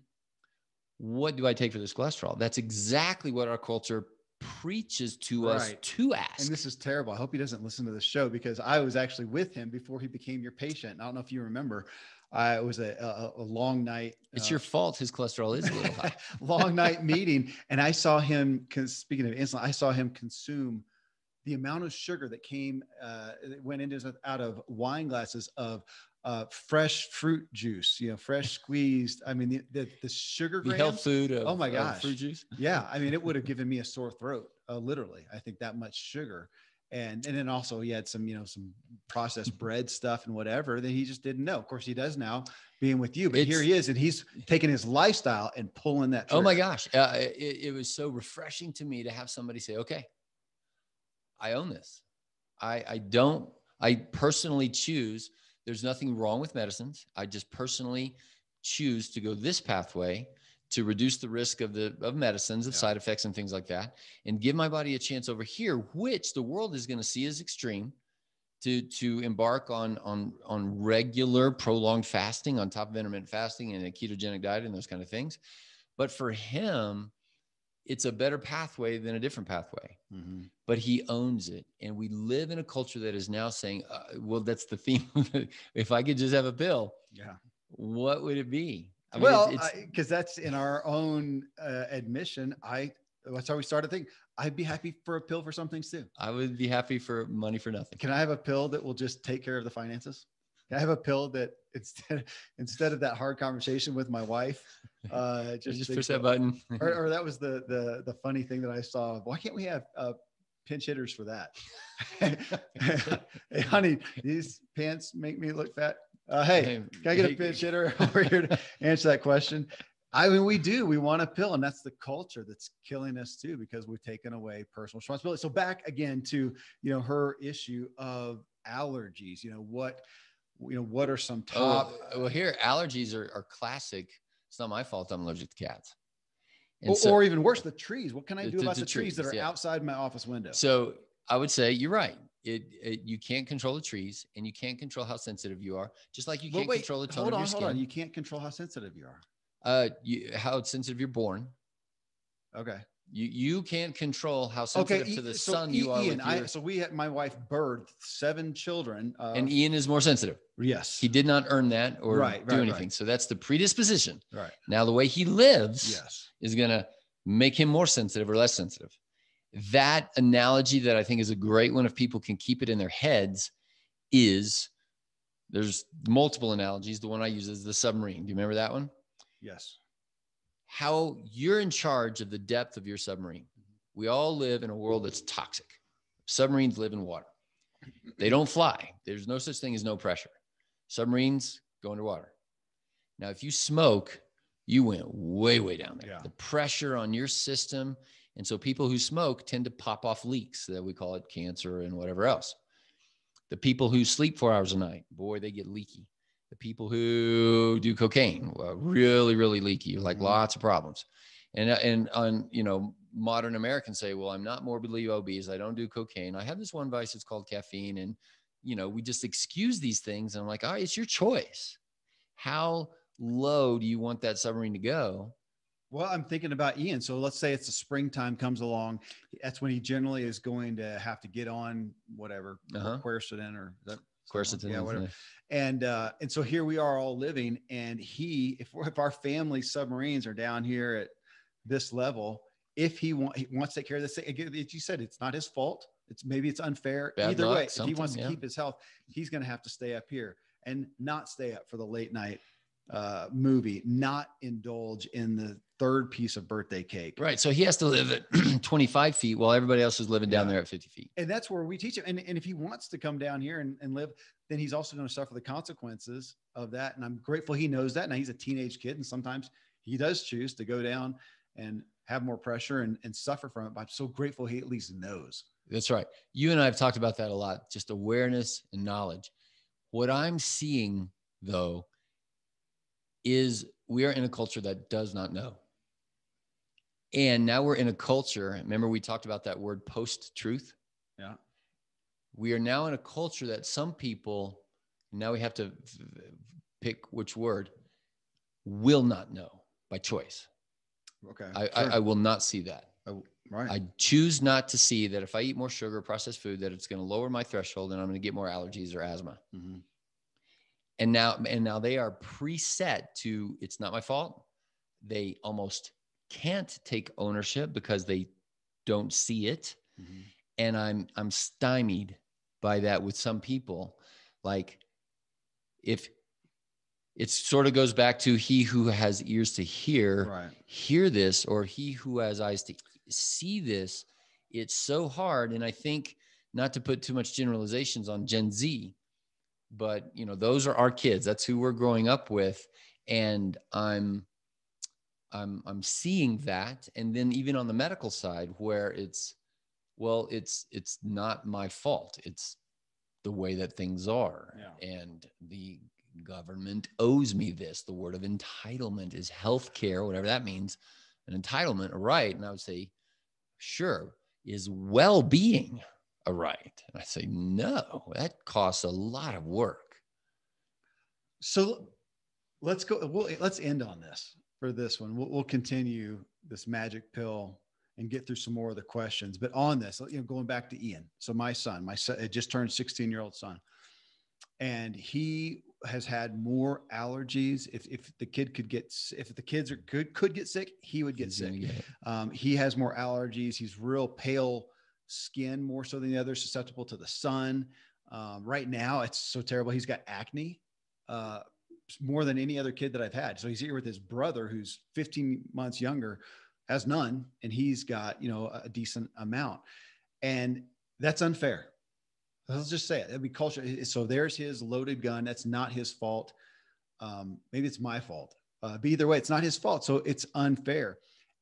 What do I take for this cholesterol? That's exactly what our culture preaches to us to ask. and this is terrible. I hope he doesn't listen to the show because I was actually with him before he became your patient. I don't know if you remember. I it was a, a, a long night. it's uh, your fault his cholesterol is a little high. long night meeting, and I saw him. Speaking of insulin, I saw him consume the amount of sugar that came uh, that went into out of wine glasses of uh, fresh fruit juice. You know, fresh squeezed. I mean, the the, the sugar The health food of, Oh my gosh. fruit juice. Yeah, I mean, it would have given me a sore throat, uh, literally. I think that much sugar, and and then also he had some, you know, some processed bread stuff and whatever that he just didn't know. Of course, he does now, being with you. But here he is, and he's taking his lifestyle and pulling that. Oh my gosh. Uh, it, it was so refreshing to me to have somebody say, okay, I own this. I, I don't, I personally choose, there's nothing wrong with medicines. I just personally choose to go this pathway to reduce the risk of the of medicines, of Yeah. side effects and things like that, and give my body a chance over here, which the world is going to see as extreme. To, to embark on on on regular prolonged fasting on top of intermittent fasting and a ketogenic diet and those kind of things but for him it's a better pathway than a different pathway Mhm. but he owns it and we live in a culture that is now saying uh, well that's the theme if i could just have a pill Yeah. what would it be I mean, well, because that's in our own uh, admission. I that's how we started thinking. I'd be happy for a pill for some things too. I would be happy for money for nothing Can I have a pill that will just take care of the finances? I have a pill that instead instead of that hard conversation with my wife, uh, just, just push that button or, or that was the the the funny thing that I saw. Why can't we have uh, pinch hitters for that? hey, honey, these pants make me look fat. Uh, hey, can I get a pinch hitter over here to answer that question? I mean, we do. We want a pill, and that's the culture that's killing us too, because we've taken away personal responsibility. So back again to you know her issue of allergies. You know what, you know what are some top? oh, well here allergies are, are classic it's not my fault i'm allergic to cats or, so- or even worse, the trees. What can I do the- about the the, trees, that are yeah. outside my office window? So I would say you're right. It, it you can't control the trees, and you can't control how sensitive you are. Just like you Well, can't wait, control the tone hold of on, your hold skin. on. You can't control how sensitive you are. uh, you, how sensitive you're born. Okay. You you can't control how Okay. sensitive to the so sun you are. Ian, with I, so we had my wife birthed seven children. Uh, and Ian is more sensitive. yes. He did not earn that or Right, do right, anything. right. So that's the predisposition. right. Now the way he lives Yes. is gonna make him more sensitive or less sensitive. that analogy that I think is a great one if people can keep it in their heads is there's multiple analogies. The one I use is the submarine. Do you remember that one? Yes. How you're in charge of the depth of your submarine. We all live in a world that's toxic. Submarines live in water. They don't fly. There's no such thing as no pressure. Submarines go underwater. Now, if you smoke, you went way, way down there. Yeah. The pressure on your system. And so people who smoke tend to pop off leaks that we call it cancer and whatever else. The people who sleep four hours a night, boy, they get leaky. The people who do cocaine, well, really, really leaky, like Mhm. lots of problems. And, and on, you know, modern Americans say, well, I'm not morbidly obese. I don't do cocaine. I have this one vice. It's called caffeine. And, you know, we just excuse these things. And I'm like, all right, it's your choice. How low do you want that submarine to go? Well, I'm thinking about Ian. So let's say it's the springtime comes along. That's when he generally is going to have to get on whatever Uh-huh. quercetin or that Quercetin. Yeah, whatever. and uh, and so here we are all living, and he, if we're, if our family submarines are down here at this level, if he, want, he wants to take care of this, thing, again, as you said, it's not his fault. It's maybe it's unfair. Bad Either luck, way, if he wants to yeah. keep his health, he's going to have to stay up here and not stay up for the late night uh, movie, not indulge in the third piece of birthday cake. Right. So he has to live at 25 feet while everybody else is living down Yeah. there at 50 feet. and that's where we teach him. And, and if he wants to come down here and, and live, then he's also going to suffer the consequences of that. And I'm grateful he knows that. Now he's a teenage kid, and sometimes he does choose to go down and have more pressure and, and suffer from it. But I'm so grateful he at least knows. That's right. You and I have talked about that a lot, just awareness and knowledge. What I'm seeing though is we are in a culture that does not know. And now we're in a culture, remember we talked about that word post truth? Yeah. We are now in a culture that some people, now we have to pick which word, will not know by choice. Okay. I, I, I will not see that. Oh, right. I choose not to see that if I eat more sugar, processed food, that it's going to lower my threshold and I'm going to get more allergies or asthma. Mhm. And now, and now they are preset to it's not my fault. They almost can't take ownership because they don't see it. Mhm. And I'm I'm stymied by that with some people. Like if it sort of goes back to he who has ears to hear Right. hear this or he who has eyes to see this it's so hard and i think not to put too much generalizations on gen z but you know those are our kids that's who we're growing up with and i'm i'm i'm seeing that and then even on the medical side where it's well it's it's not my fault. It's the way that things are Yeah. and the government owes me this. The word of entitlement is health care whatever that means an entitlement a right. And i would say sure is well-being a right? And i say no that costs a lot of work. So let's go. We'll, let's end on this for this one. We'll, we'll continue this magic pill and get through some more of the questions. But on this, you know, going back to Ian. So my son, my son, it just turned 16 year old son, and he has had more allergies. If, if the kid could get, if the kids are could, could get sick, he would get He's sick. get. Um, he has more allergies. He's real pale skin, more so than the others, susceptible to the sun. Um, right now, it's so terrible. He's got acne uh, more than any other kid that I've had. So he's here with his brother, who's 15 months younger, has none, and he's got you know a decent amount, and that's unfair. Let's just say it. That'd be culture. So there's his loaded gun. That's not his fault. Um, maybe it's my fault. Uh, but either way, it's not his fault. So it's unfair.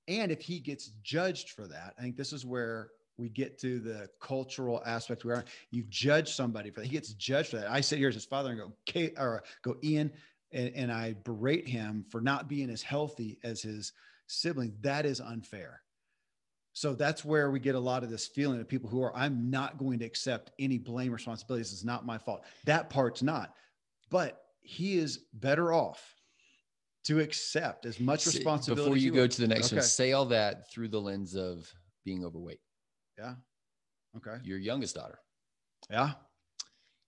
And if he gets judged for that, I think this is where we get to the cultural aspect where you judge somebody for that. He gets judged for that. I sit here as his father and go, Kate, or go, Ian, and, and I berate him for not being as healthy as his sibling. That is unfair. So that's where we get a lot of this feeling of people who are, I'm not going to accept any blame responsibilities. It's not my fault. That part's not. But he is better off to accept as much responsibility. before you go to the next one Okay. say all that through the lens of being overweight Yeah. Okay. your youngest daughter Yeah.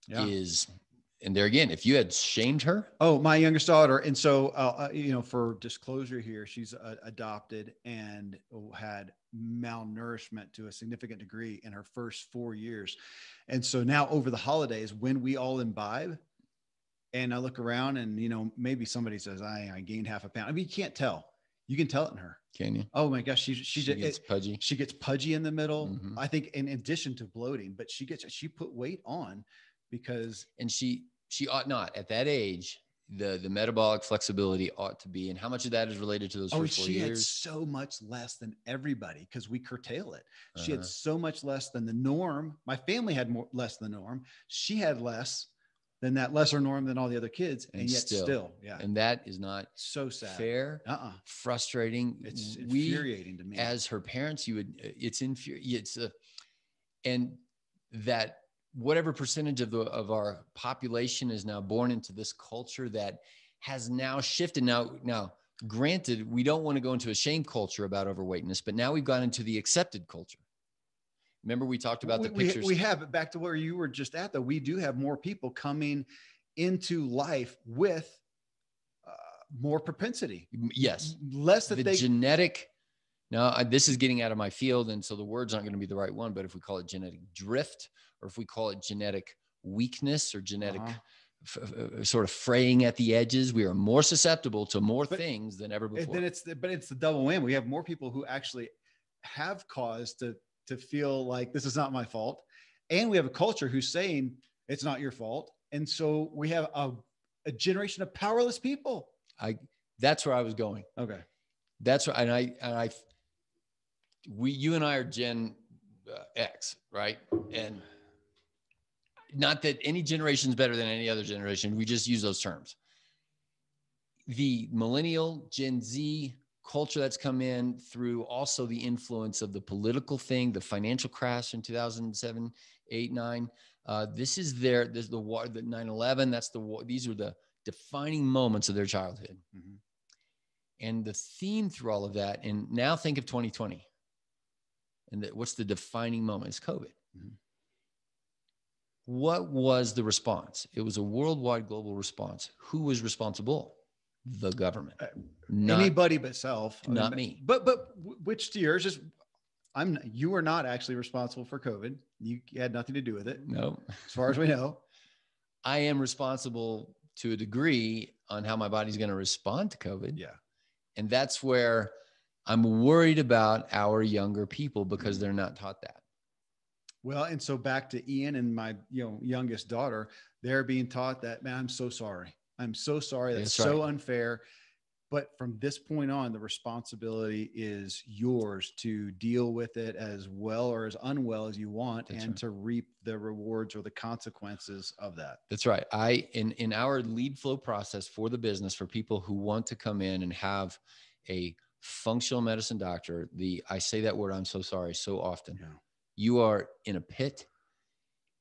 Yeah. is and there again, if you had shamed her, Oh, my youngest daughter, and so uh, uh, you know, for disclosure here, she's uh, adopted and had malnourishment to a significant degree in her first four years, and so now over the holidays, when we all imbibe, and I look around, and you know, maybe somebody says I, I gained half a pound. I mean, you can't tell. You can tell it in her. can you? Oh my gosh, she she, She gets it- pudgy. she gets pudgy in the middle. Mhm. I think in addition to bloating, but she gets she put weight on because and she she ought not at that age the the metabolic flexibility ought to be and how much of that is related to those oh first four she had so much less than everybody because we curtail it. She Uh-huh. had so much less than the norm. My family had more less than the norm. She had less than that lesser norm than all the other kids, and, And yet still. still, yeah, and that is not so sad. fair Uh-uh. frustrating It's we infuriating to me. as her parents you would it's infuriating it's a and that whatever percentage of the of our population is now born into this culture that has now shifted. Now now granted we don't want to go into a shame culture about overweightness but now we've gone into the accepted culture. Remember we talked about the we- pictures? we have it back to where you were just at though we do have more people coming into life with uh, more propensity. Yes. Less that the they genetic now I, this is getting out of my field and so the words aren't going to be the right one but if we call it genetic drift or if we call it genetic weakness or genetic Uh-huh. f- f- sort of fraying at the edges we are more susceptible to more But- things than ever before then it's the, but it's the double whammy. We have more people who actually have cause to to feel like this is not my fault. And we have a culture who's saying it's not your fault. And so we have a, a generation of powerless people. I that's where i was going. Okay. That's right and i and i we you and i are gen uh, x right? And not that any generation is better than any other generation. We just use those terms. The millennial gen z culture that's come in through also the influence of the political thing the financial crash in 2007 8 9 uh, this is their this is the war the 9-11 that's the war these are the defining moments of their childhood. Mhm. and the theme through all of that and now think of 2020 and that what's the defining moment? It's covid. Mhm. What was the response? It was a worldwide global response. Who was responsible? The government. Uh, not anybody but self. Not me. but but which to yours is i'm you are not actually responsible for covid. You had nothing to do with it. No as far as we know. I am responsible to a degree on how my body's going to respond to covid. Yeah. And that's where i'm worried about our younger people because they're not taught that well and so back to ian and my you know youngest daughter they're being taught that man i'm so sorry i'm so sorry that's, That's so right. unfair but from this point on the responsibility is yours to deal with it as well or as unwell as you want That's and right. to reap the rewards or the consequences of that That's right. I in in our lead flow process for the business for people who want to come in and have a functional medicine doctor, the I say that word I'm so sorry so often. Yeah. You are in a pit.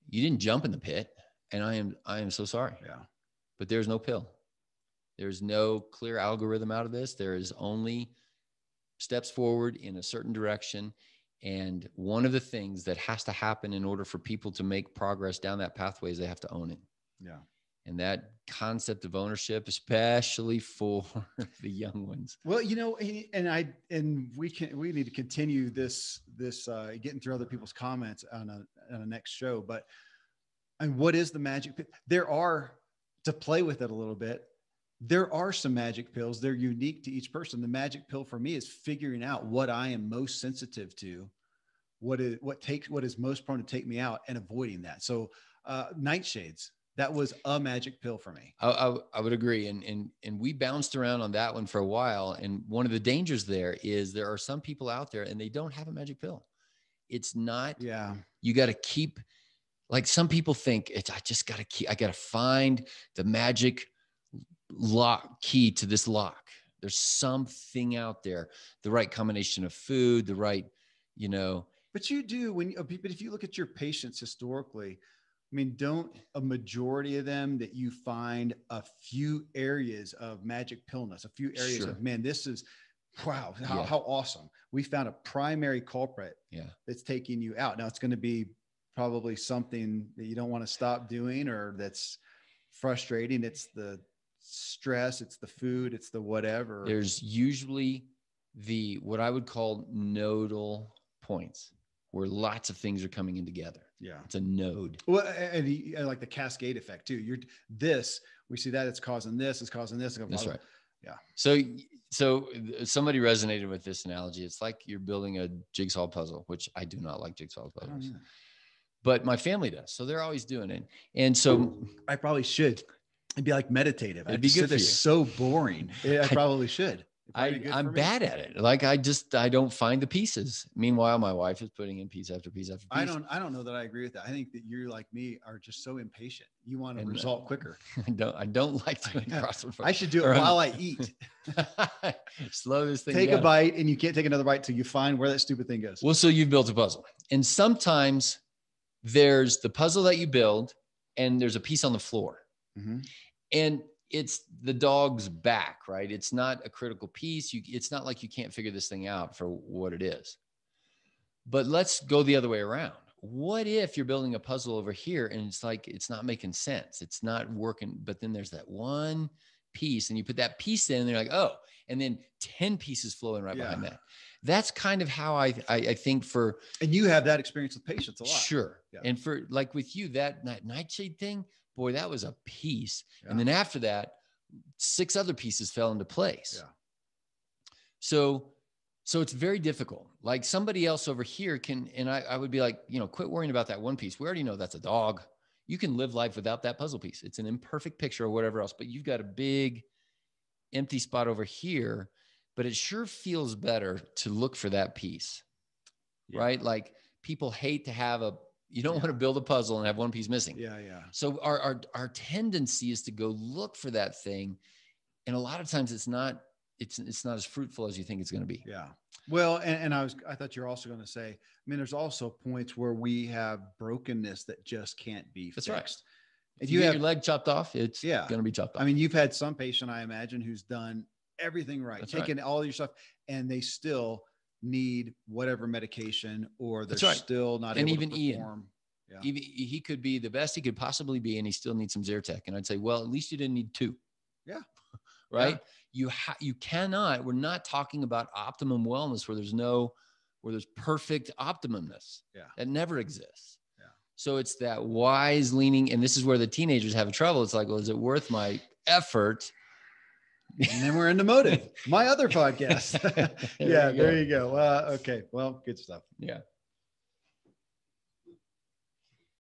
You didn't jump in the pit and I am I am so sorry. yeah But there's no pill. There's no clear algorithm out of this. There is only steps forward in a certain direction and one of the things that has to happen in order for people to make progress down that pathway is they have to own it yeah and that concept of ownership especially for the young ones Well, you know, and- I and we can we need to continue this this uh, getting through other people's comments on a on a next show. But and what is the magic? There are to play with it a little bit. There are some magic pills. They're unique to each person. The magic pill for me is figuring out what I am most sensitive to, what is what takes what is most prone to take me out, and avoiding that. So, uh, nightshades. That was a magic pill for me. I, I, I would agree and, and and we bounced around on that one for a while and one of the dangers there is there are some people out there and they don't have a magic pill it's not Yeah. you got to keep like some people think it's i just got to keep i got to find the magic lock key to this lock there's something out there the right combination of food the right you know But you do when, you- but if you look at your patients historically, I mean, don't a majority of them that you find a few areas of magic pillness, a few areas Sure. of man, this is wow, how, Yeah. how awesome. We found a primary culprit yeah that's taking you out. Now it's going to be probably something that you don't want to stop doing or that's frustrating. It's the stress, it's the food, it's the whatever. There's usually the what I would call nodal points where lots of things are coming in together. Yeah. It's a node. Well, and, and like the cascade effect too. You're this, we see that it's causing this, it's causing this. That's right. Yeah. So so somebody resonated with this analogy. It's like you're building a jigsaw puzzle, which I do not like jigsaw blah. I don't puzzles, but my family does. So they're always doing it. And so I probably should. It'd be like meditative. It'd I'd be good for so boring. I probably should. I, I'm bad at it. Like I just I don't find the pieces. Meanwhile, my wife is putting in piece after piece after piece. I don't. I don't know that I agree with that. I think that you're like me, are just so impatient. You want a And, uh, result quicker. I don't. I don't like doing crossword. I should do it while I eat. Slow this thing Take a bite, and you can't take another bite till you find where that stupid thing goes. Well, so you've built a puzzle, and sometimes there's the puzzle that you build, and there's a piece on the floor, Mhm. and it's the dog's back, right? It's not a critical piece. You, it's not like you can't figure this thing out for what it is. But let's go the other way around. What if you're building a puzzle over here and it's like it's not making sense? It's not working, but then there's that one piece, and you put that piece in, and they're like, oh, and then 10 pieces flowing right behind that. That's kind of how I, I, I think for And you have that experience with patients a lot. Sure. Yeah. And for like with you, that, that nightshade thing, boy, that was a piece. And then after that, six other pieces fell into place. Yeah. So, so it's very difficult. Like somebody else over here can, and I, I would be like, you know, quit worrying about that one piece. We already know that's a dog. You can live life without that puzzle piece. It's an imperfect picture or whatever else, but you've got a big empty spot over here. But it sure feels better to look for that piece Yeah. right? Like people hate to have a, you don't Yeah. want to build a puzzle and have one piece missing. Yeah, yeah. So our, our, our tendency is to go look for that thing. And a lot of times it's not, it's, it's not as fruitful as you think it's going to be. Yeah. Well, and, and I was I thought you were also going to say, I mean, there's also points where we have brokenness that just can't be That's fixed. right. If you, you have, your leg chopped off, it's Yeah. going to be chopped off. I mean, you've had some patient, I imagine, who's done everything right, That's right. taken all your stuff, and they still need whatever medication, or they're right. still not And even Ian. Yeah. Even he could be the best he could possibly be, and he still needs some Zyrtec. And I'd say, well, at least you didn't need two. Yeah. right. You ha- you cannot. We're not talking about optimum wellness where there's no, where there's perfect optimumness. Yeah. That never exists. Yeah. So it's that wise leaning, and this is where the teenagers have trouble. It's like, well, is it worth my effort? And then we're into motive. My other podcast. There yeah, you go. there you go. Uh, okay, well, good stuff. Yeah.